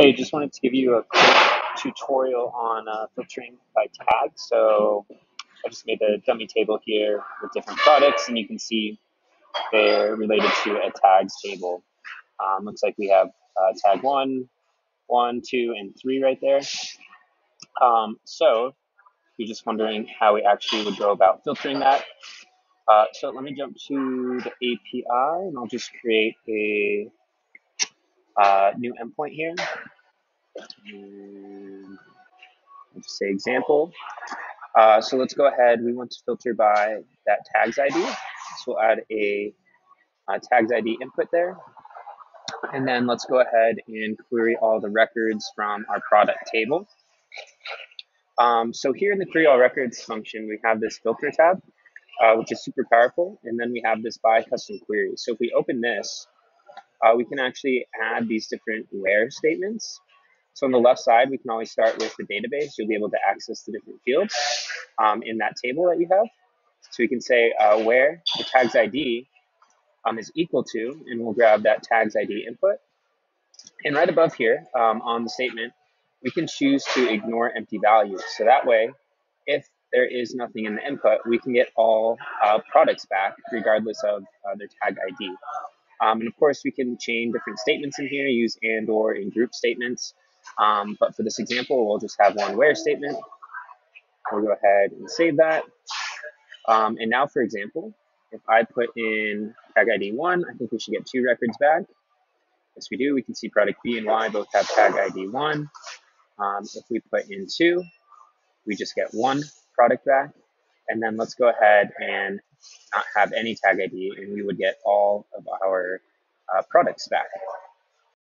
Hey, just wanted to give you a quick tutorial on uh, filtering by tag. So I just made a dummy table here with different products, and you can see they're related to a tags table. Um, looks like we have uh, tag one, one, two, and three right there. Um, so you're just wondering how we actually would go about filtering that, uh, so let me jump to the API, and I'll just create a uh, new endpoint here. I'll say example. Uh, so let's go ahead. We want to filter by that tags ID. So we'll add a, a tags ID input there. And then let's go ahead and query all the records from our product table. Um, so here in the query all records function, we have this filter tab, uh, which is super powerful. And then we have this by custom query. So if we open this, uh, we can actually add these different where statements. So on the left side, we can always start with the database. You'll be able to access the different fields um, in that table that you have. So we can say uh, where the tags ID um, is equal to, and we'll grab that tags ID input. And right above here um, on the statement, we can choose to ignore empty values. So that way, if there is nothing in the input, we can get all uh, products back regardless of uh, their tag ID. Um, and of course, we can chain different statements in here, use and or in group statements. Um, but for this example, we'll just have one where statement. We'll go ahead and save that. Um, and now, for example, if I put in tag ID 1, I think we should get two records back. Yes, we do. We can see product B and Y both have tag ID 1. Um, if we put in 2, we just get one product back. And then let's go ahead and not have any tag ID, and we would get all of our uh, products back.